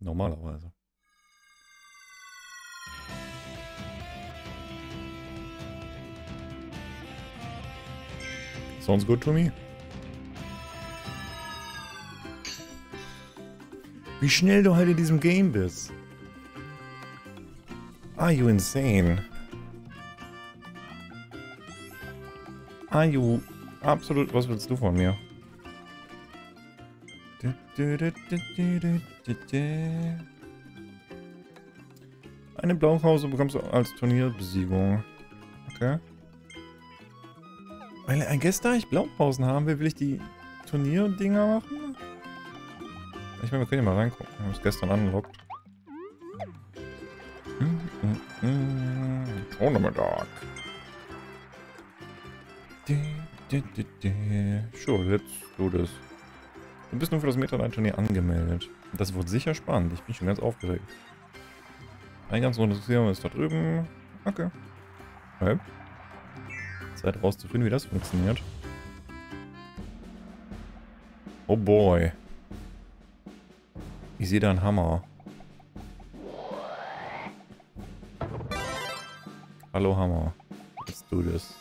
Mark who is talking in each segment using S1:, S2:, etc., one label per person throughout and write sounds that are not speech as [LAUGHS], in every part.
S1: Normalerweise. Sounds good to me. Wie schnell du halt in diesem Game bist. Are you insane? Are you absolut... Was willst du von mir? Eine Blaupause bekommst du als Turnierbesiegung. Okay. Weil, I guess, da ich Blaupausen haben will, will ich die Turnierdinger machen? Ich meine, wir können ja mal reingucken. Wir haben es gestern angelockt. Mm, mm, mm. Tournament Dark. Sure, let's do this. Du bist nur für das Meta-Turnier angemeldet. Das wird sicher spannend. Ich bin schon ganz aufgeregt. Eingangsrunde ist da drüben. Okay. okay. Zeit rauszufinden, wie das funktioniert. Oh boy. Ich sehe da einen Hammer. Hallo Hammer. Let's do this.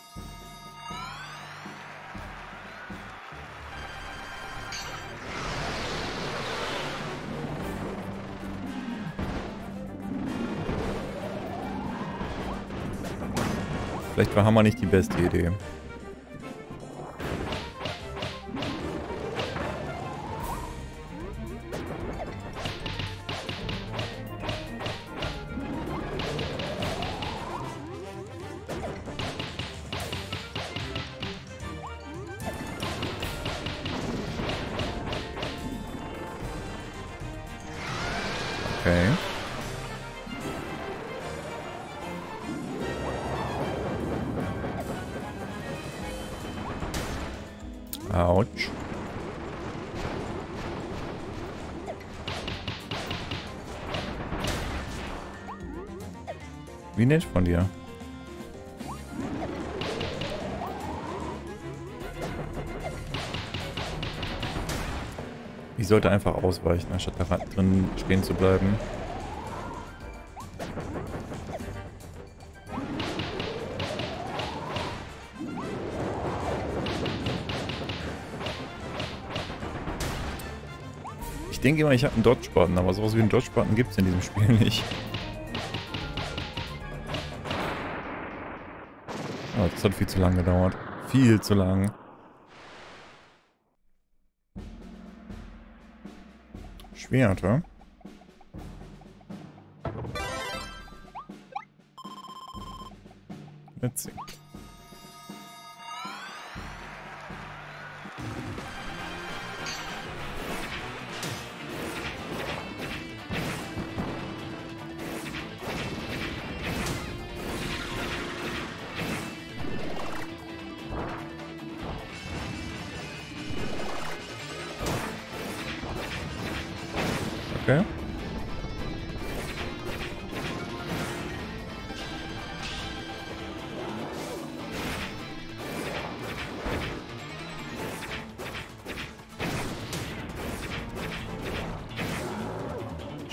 S1: Vielleicht war Hammer nicht die beste Idee. Autsch. Nett von dir. Ich sollte einfach ausweichen, anstatt da drin stehen zu bleiben. Ich denke immer, ich habe einen Dodge-Button, aber sowas wie einen Dodge-Button gibt es in diesem Spiel nicht. Oh, das hat viel zu lange gedauert. Viel zu lang. Schwerte. Let's see.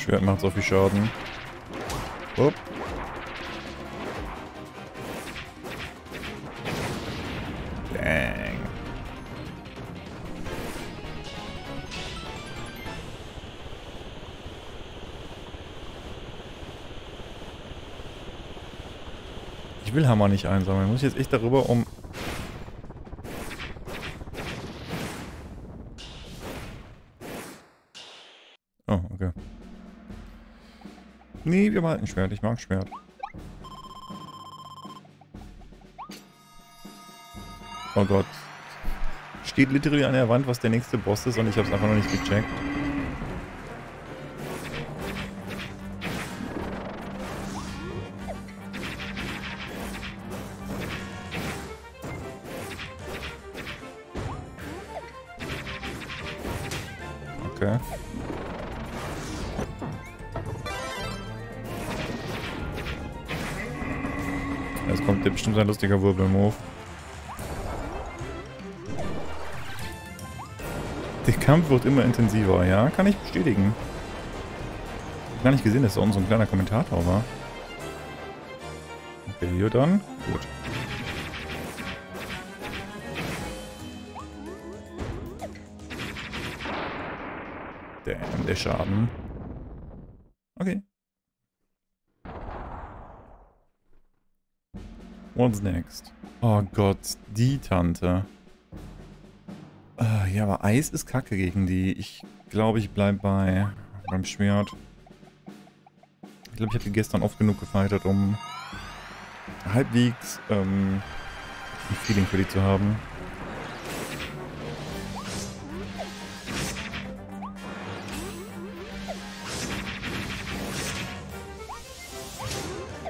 S1: Schwert macht so viel Schaden. Upp. Ich will Hammer nicht einsammeln. Muss ich jetzt echt darüber um... Nee, wir behalten Schwert. Ich mag Schwert. Oh Gott. Steht literally an der Wand, was der nächste Boss ist und ich habe es einfach noch nicht gecheckt. Okay. Jetzt kommt der bestimmt ein lustiger Wirbelmove. Der Kampf wird immer intensiver, ja? Kann ich bestätigen. gar nicht gesehen, dass da unten so ein kleiner Kommentator war. Okay, hier dann. Gut. Damn, der Schaden. Okay. What's next? Oh Gott, die Tante. Uh, ja, aber Eis ist kacke gegen die. Ich glaube, ich bleibe bei beim Schwert. Ich glaube, ich habe gestern oft genug gefightet, um halbwegs ähm, ein Feeling für die zu haben.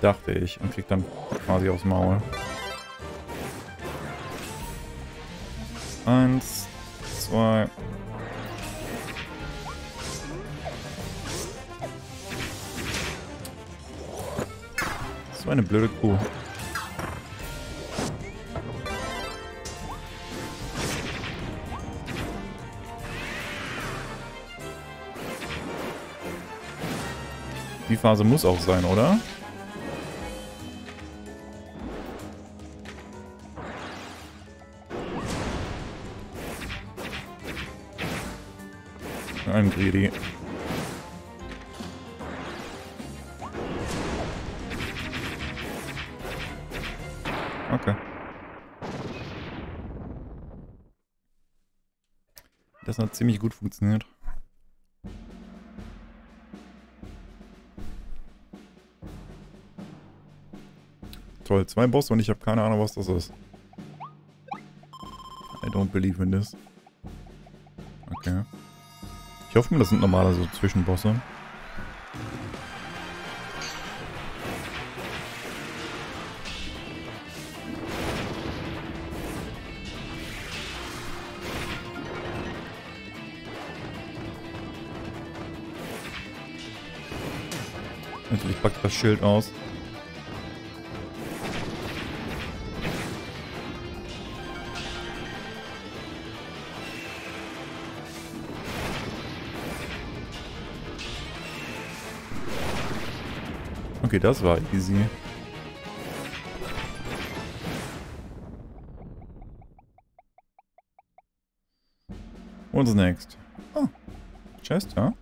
S1: Dachte ich und krieg dann quasi aufs Maul. Eins, zwei. So eine blöde Kuh. Die Phase muss auch sein, oder? Ein Greedy. Okay. Das hat ziemlich gut funktioniert. Toll, zwei Bosse und ich habe keine Ahnung, was das ist. I don't believe in this. Ich hoffe mal, das sind normale so Zwischenbosse. Natürlich packt das Schild aus. Okay, das war easy. What's next? Oh, Chest, ja?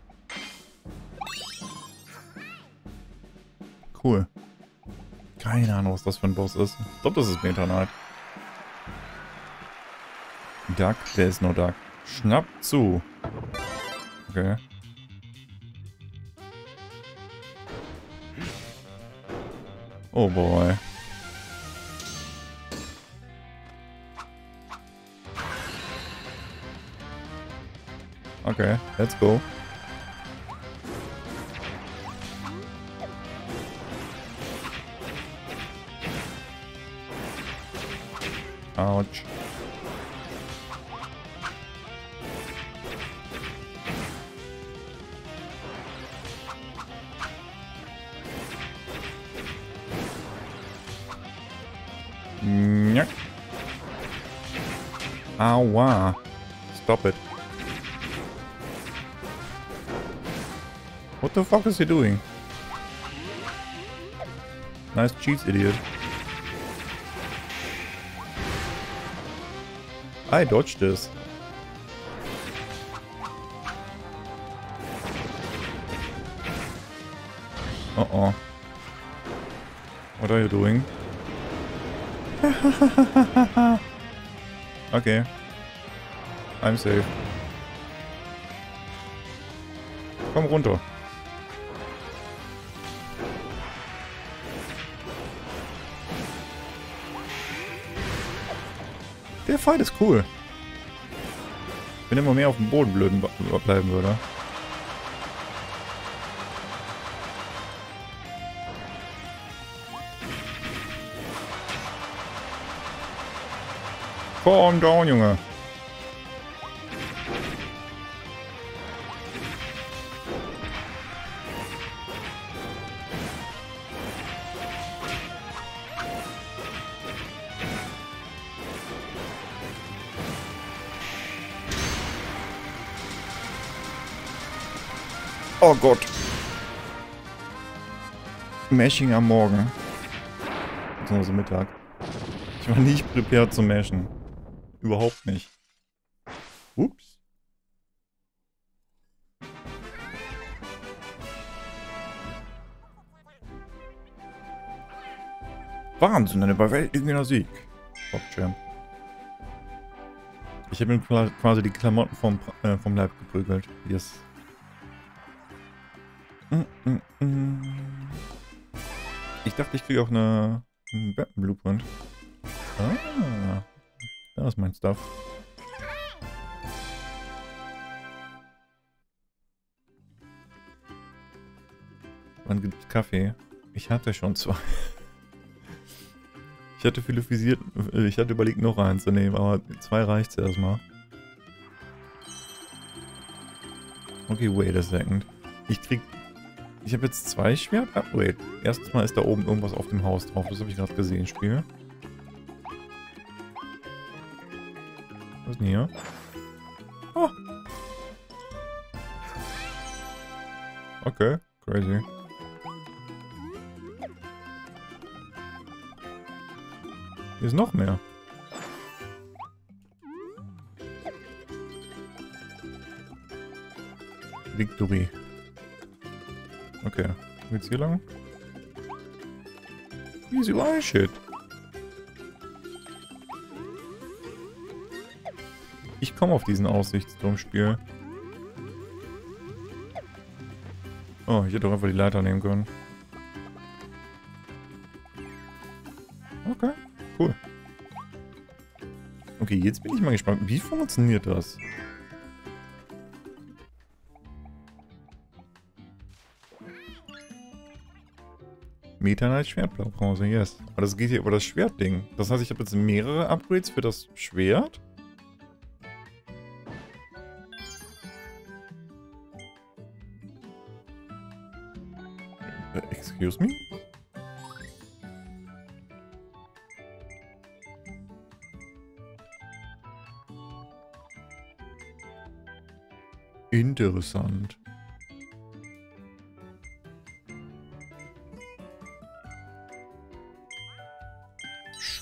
S1: Cool. Keine Ahnung, was das für ein Boss ist. Ich glaube, das ist Meta Knight. Duck, der ist nur Duck. Schnapp zu. Okay. Oh boy. Okay, that's cool. Ouch. Stop it. What the fuck is he doing? Nice cheese, idiot. I dodged this. Uh-oh. What are you doing? [LAUGHS] okay. I'm safe. Komm runter. Der Fight ist cool. Wenn immer mehr auf dem Boden blöden bleiben würde. Calm down, Junge. Oh Gott. Mashing am Morgen. Beziehungsweise Mittag. Ich war nicht prepared zu mashen. Überhaupt nicht. Ups. Wahnsinn, ein überwältigender Sieg. Top Champ. Ich habe ihm quasi die Klamotten vom, äh, vom Leib geprügelt. Yes. Ich dachte, ich kriege auch eine, Batman Blueprint. Ah, das ist mein Stuff. Wann gibt es Kaffee? Ich hatte schon zwei. [LAUGHS] Ich hatte philosophiert, ich hatte überlegt noch eins zu nehmen, aber zwei reicht's erstmal. Okay, wait a second. Ich krieg... Ich habe jetzt zwei Schwert... Ah, wait. Erstens mal ist da oben irgendwas auf dem Haus drauf. Das habe ich gerade gesehen, Spiel. Was ist denn hier? Oh. Okay, crazy. Hier ist noch mehr. Victory. Okay. Geht's hier lang? Easy Why Shit. Ich komme auf diesen Aussichtsturmspiel. Oh, ich hätte doch einfach die Leiter nehmen können. Okay, jetzt bin ich mal gespannt. Wie funktioniert das? Meta Knight Schwertblaupause, yes. Aber das geht hier über das Schwertding. Das heißt, ich habe jetzt mehrere Upgrades für das Schwert. Äh, excuse me? Interessant.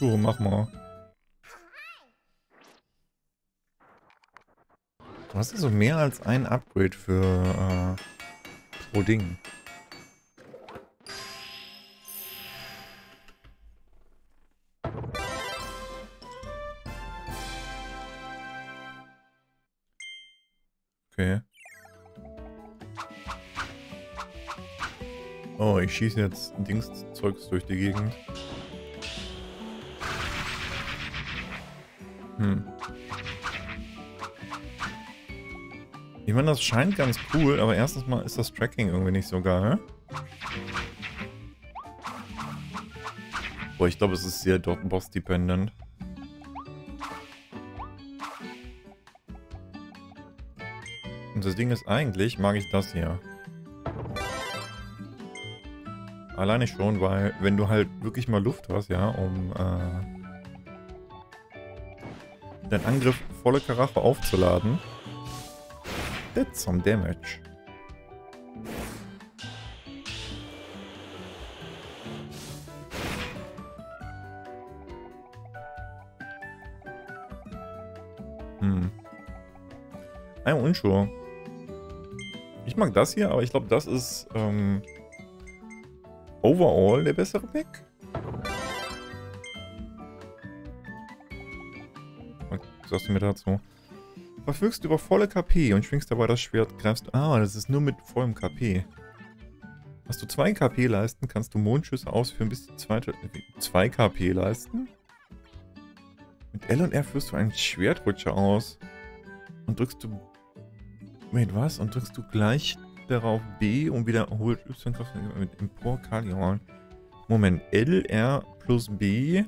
S1: Sure, mach mal. Du hast also mehr als ein Upgrade für äh, pro Ding. Okay. Oh, ich schieße jetzt Dingszeugs durch die Gegend. Hm. Ich meine, das scheint ganz cool, aber erstens mal ist das Tracking irgendwie nicht so geil. Boah, ich glaube, es ist sehr Boss-dependent. Und das Ding ist eigentlich, mag ich das hier. Alleine schon, weil wenn du halt wirklich mal Luft hast, ja, um äh, deinen Angriff volle Karache aufzuladen, that's some damage. Hm. I'm unsure. Ich mag das hier, aber ich glaube, das ist ähm, overall der bessere Pick. Sagst du mir dazu? Verfügst über volle KP und schwingst dabei das Schwert, greifst... Ah, das ist nur mit vollem KP. Hast du 2 KP leisten, kannst du Mondschüsse ausführen bis die zweite... 2 KP leisten? Mit L und R führst du einen Schwertrutscher aus. Und drückst du Wait, was? Und drückst du gleich darauf B und wiederholt Y-Kraft mit Empor Kalion. Moment, L, R plus B.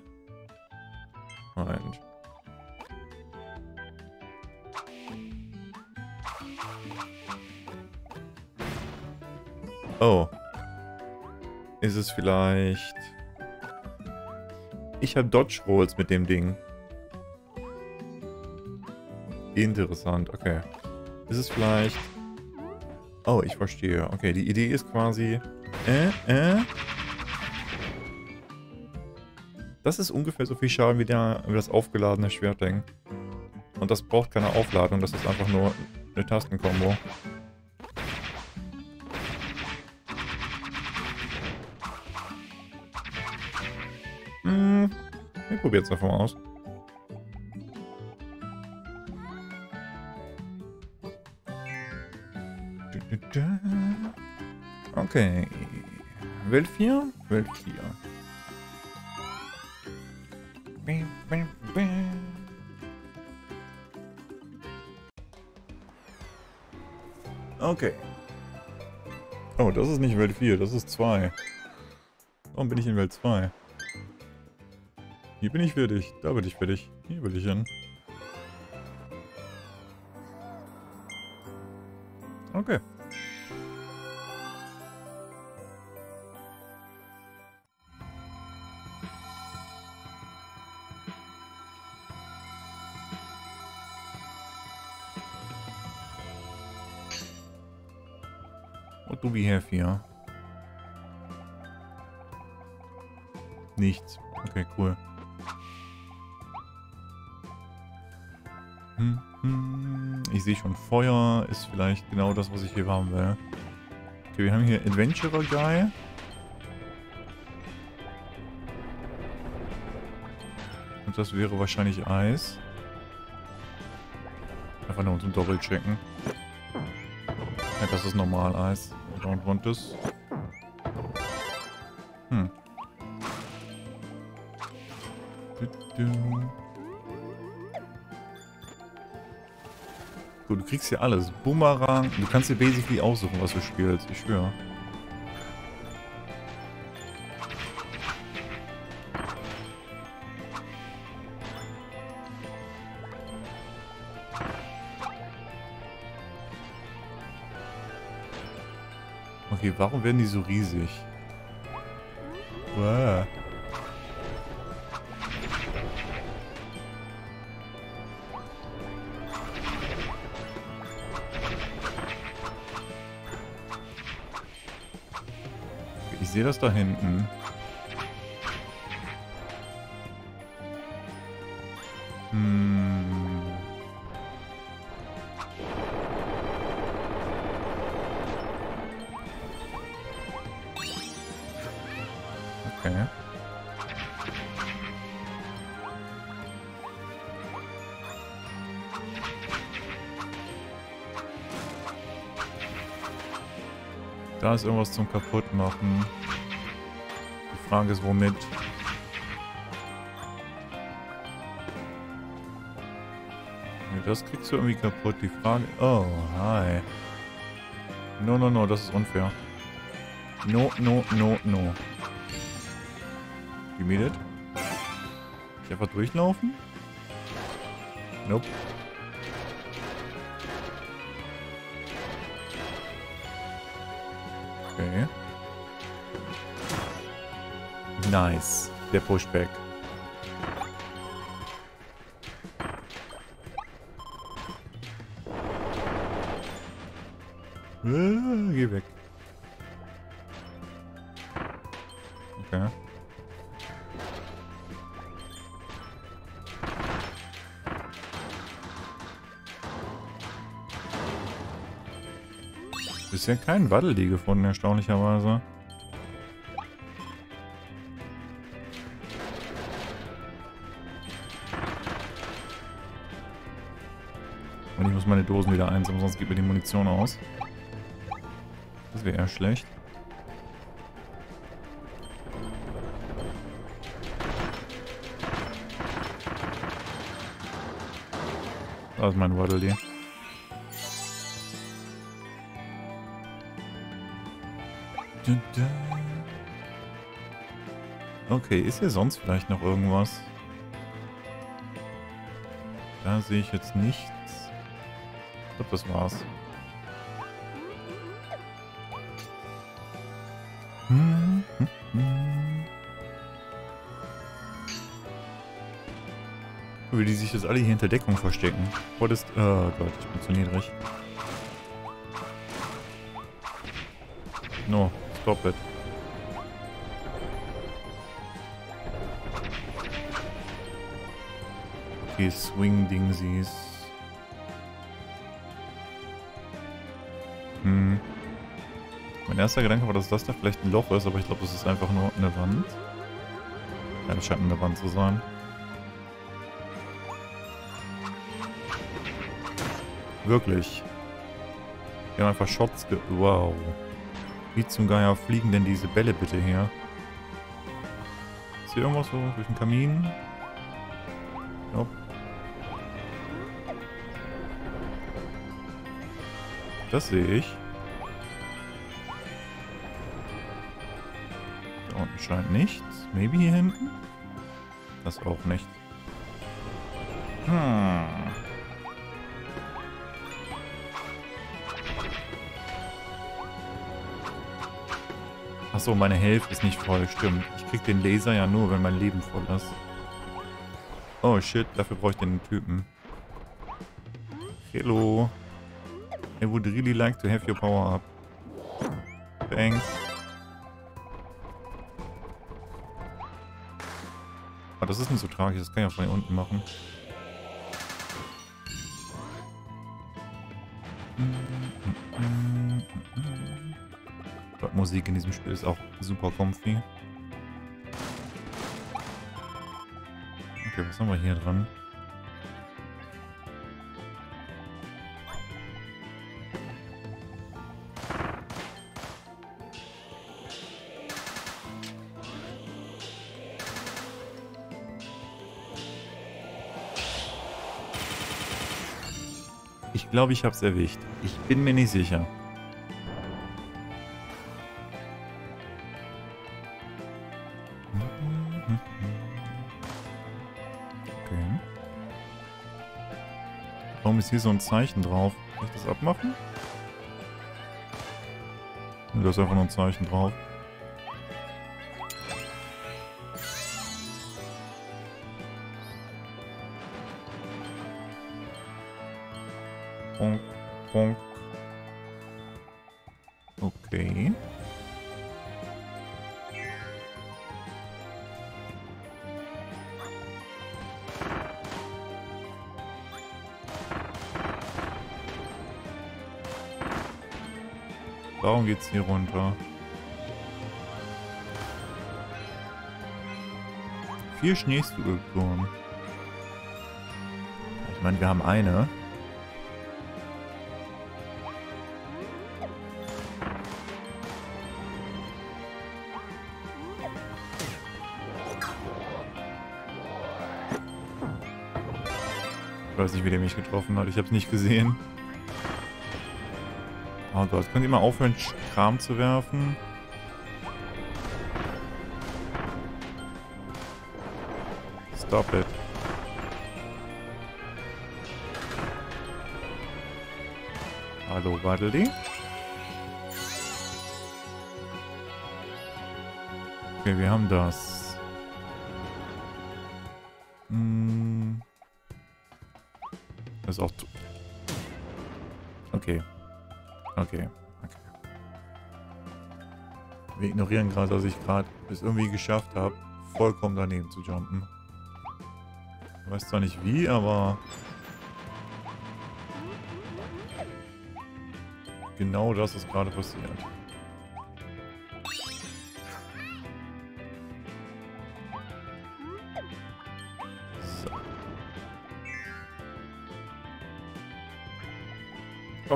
S1: Moment. Oh. Ist es vielleicht... Ich habe Dodge Rolls mit dem Ding. Interessant, okay. Ist es vielleicht... Oh, ich verstehe. Okay, die Idee ist quasi... Äh, äh... Das ist ungefähr so viel Schaden wie, der, wie das aufgeladene Schwertding. Und das braucht keine Aufladung, das ist einfach nur eine Tastenkombo. Wir probieren es einfach mal aus. Okay. Welt 4? Welt 4. Okay. Oh, das ist nicht Welt 4, das ist 2. Warum bin ich in Welt 2? Hier bin ich fertig, da bin ich fertig, hier will ich hin. Okay. What do we have here? Nichts. Okay, cool. Ich sehe schon, Feuer ist vielleicht genau das, was ich hier haben will. Okay, wir haben hier Adventurer Guy. Und das wäre wahrscheinlich Eis. Einfach nur zum Doppelchecken. Ja, das ist normal Eis. I don't want this. Kriegst hier alles. Boomerang. Du kannst dir basically aussuchen, was du spielst. Ich schwöre. Okay, warum werden die so riesig? Wow. Sehe das da hinten. Ist irgendwas zum Kaputtmachen. Die Frage ist, womit? Das kriegst du irgendwie kaputt. Die Frage... Oh, hi. No, no, no, das ist unfair. No, no, no, no. That. Ich einfach durchlaufen? Nope. Nice. Der Pushback. Äh, geh weg. Okay. Bisher keinen Waddeli gefunden, erstaunlicherweise. Und ich muss meine Dosen wieder einsammeln, sonst geht mir die Munition aus. Das wäre eher schlecht. Da ist mein dun. Okay, ist hier sonst vielleicht noch irgendwas? Da sehe ich jetzt nichts. Ich glaube, das war's. Hm, hm, hm. Wie die sich jetzt alle hier hinter Deckung verstecken. What ist... Oh Gott, ich bin zu niedrig. No, stop it. Okay, Swing-Dingsies. Mein erster Gedanke war, dass das da vielleicht ein Loch ist, aber ich glaube, das ist einfach nur eine Wand. Ein Schatten der Wand zu sein. Wirklich. Wir haben einfach Shots ge... Wow. Wie zum Geier fliegen denn diese Bälle bitte her? Ist hier irgendwas so durch den Kamin? Nope. Das sehe ich. Scheint nichts. Maybe hier hinten? Das auch nicht. Hm. Achso, meine Hälfte ist nicht voll. Stimmt. Ich krieg den Laser ja nur, wenn mein Leben voll ist. Oh shit, dafür brauche ich den Typen. Hello. I would really like to have your power up. Thanks. Aber das ist nicht so tragisch, das kann ich auch von hier unten machen. Die Musik in diesem Spiel ist auch super comfy. Okay, was haben wir hier dran? Ich glaube, ich habe es erwischt. Ich bin mir nicht sicher. Okay. Warum ist hier so ein Zeichen drauf? Kann ich das abmachen? Da ist einfach nur ein Zeichen drauf. Bonk. Okay. Darum geht's hier runter. Vier Schneeskulpturen. Ich meine, wir haben eine. Weiß nicht, wie der mich getroffen hat. Ich habe es nicht gesehen. Oh Gott, könnt ihr mal aufhören, Kram zu werfen? Stop it. Hallo, Waddeli? Okay, wir haben das. Hm. Ist auch... Okay. Okay. Okay. Wir ignorieren gerade, dass ich gerade es irgendwie geschafft habe, vollkommen daneben zu jumpen. Ich weiß zwar nicht wie, aber... Genau das ist gerade passiert.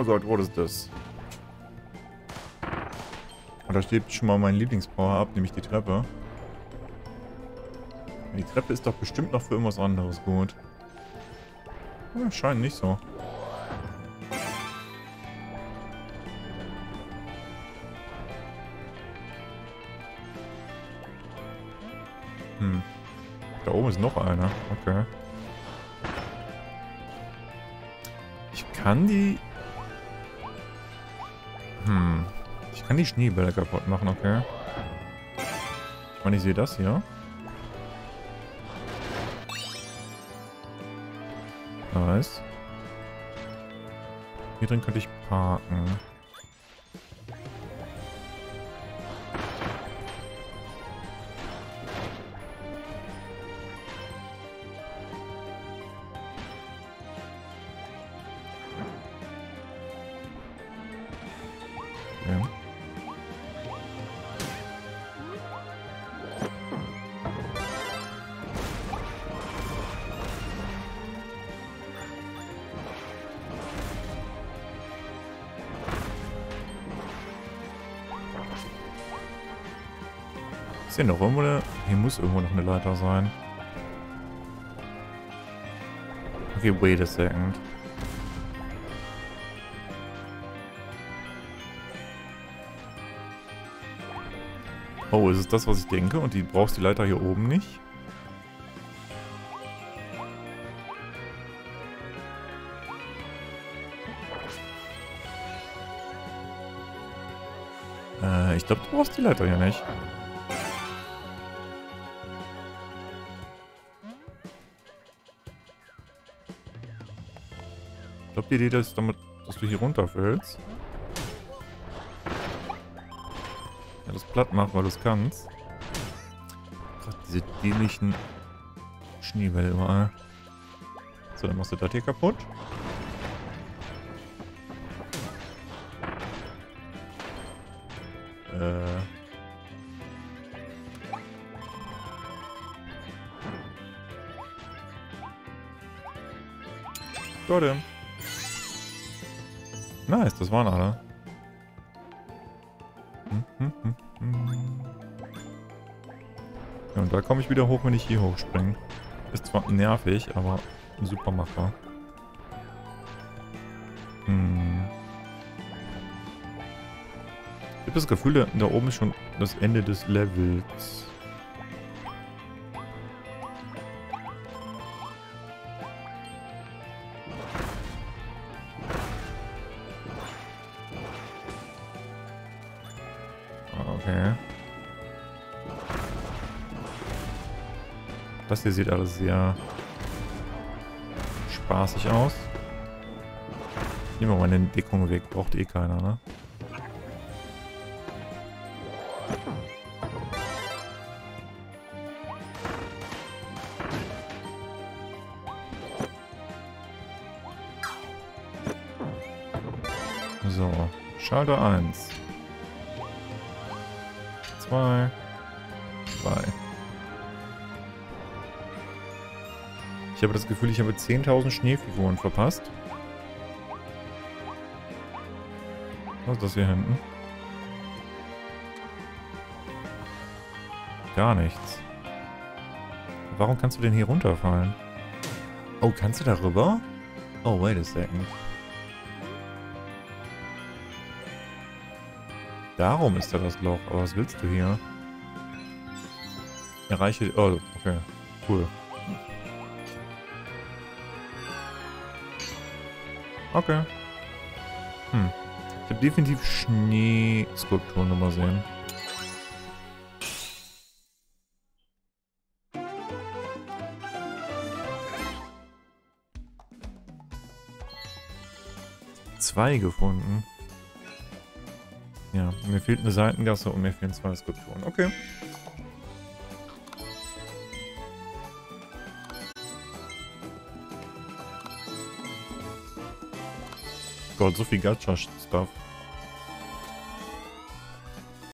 S1: Oh Gott, what is this? Und da steht schon mal mein Lieblingspower-Up, nämlich die Treppe. Die Treppe ist doch bestimmt noch für irgendwas anderes gut. Ja, scheint nicht so. Hm. Da oben ist noch einer. Okay. Ich kann die... kann die Schneebälle kaputt machen, okay. Ich meine, ich sehe das hier. Nice. Hier drin könnte ich parken. Hier noch irgendwo eine... Hier muss irgendwo noch eine Leiter sein. Okay, wait a second. Oh, ist es das, was ich denke? Und die brauchst die Leiter hier oben nicht? Äh, ich glaube, du brauchst die Leiter hier nicht. Die Idee ist damit, dass du hier runterfällst. Ja, das platt macht, weil du es kannst. Gott, diese dämlichen Schneebälle überall. So, dann machst du das hier kaputt. Äh. Got him. Nice, das waren alle. Ja, und da komme ich wieder hoch, wenn ich hier hochspringe. Ist zwar nervig, aber super machbar. Hm. Ich habe das Gefühl, da oben ist schon das Ende des Levels. Okay. Das hier sieht alles sehr spaßig aus. Nehmen wir mal eine Deckung weg, braucht eh keiner, ne? So, Schalter 1. 2. 3. Ich habe das Gefühl, ich habe 10.000 Schneefiguren verpasst. Was ist das hier hinten? Gar nichts. Warum kannst du denn hier runterfallen? Oh, kannst du da rüber? Oh, wait a second. Darum ist da das Loch. Aber was willst du hier? Erreiche... Oh, okay. Cool. Okay. Hm. Ich habe definitiv Schneeskulpturen nochmal sehen. Zwei gefunden. Ja, mir fehlt eine Seitengasse und mir fehlen zwei Skulpturen. Okay. Gott, so viel Gacha-Stuff.